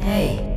Hey.